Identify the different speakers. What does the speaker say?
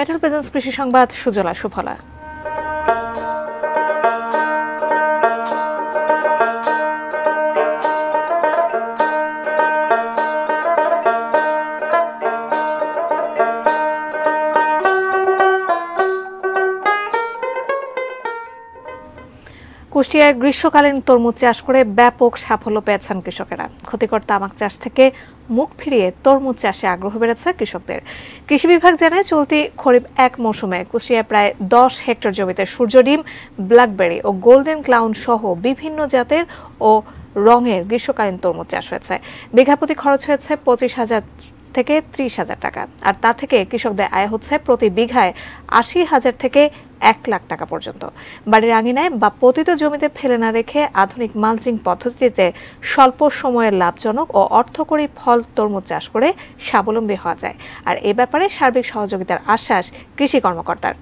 Speaker 1: Metal presence কৃষি সংবাদ সুজলা সুফলা। কুষ্টিয়ায় গ্রীষ্মকালীন তরমুজ চাষ করে ব্যাপক সাফল্য পেয়েছেন কৃষকেরা। ক্ষতিকর তামাক চাষ থেকে মুখ ফিরিয়ে তরমুজ চাষে আগ্রহ বেড়েছে কৃষকদের। কৃষি বিভাগ জানায়, চলতি খরিফ এক মৌসুমে কুষ্টিয়ায় প্রায় দশ হেক্টর জমিতে সূর্যডিম ব্ল্যাকবেরি ও গোল্ডেন ক্লাউন সহ বিভিন্ন জাতের ও রঙের গ্রীষ্মকালীন তরমুজ চাষ হয়েছে। বিঘাপতি খরচ হয়েছে পঁচিশ হাজার থেকে ত্রিশ হাজার টাকা। আর তা থেকে কৃষকদের আয় হচ্ছে প্রতি বিঘায় আশি হাজার থেকে এক লাখ টাকা পর্যন্ত। বাড়ির আঙিনায় বা পতিত জমিতে ফেলে না রেখে আধুনিক মালচিং পদ্ধতিতে স্বল্প সময়ে লাভজনক ও অর্থকরী ফল তরমুজ চাষ করে স্বাবলম্বী হওয়া যায়। আর এ ব্যাপারে সার্বিক সহযোগিতার আশ্বাস কৃষি কর্মকর্তার।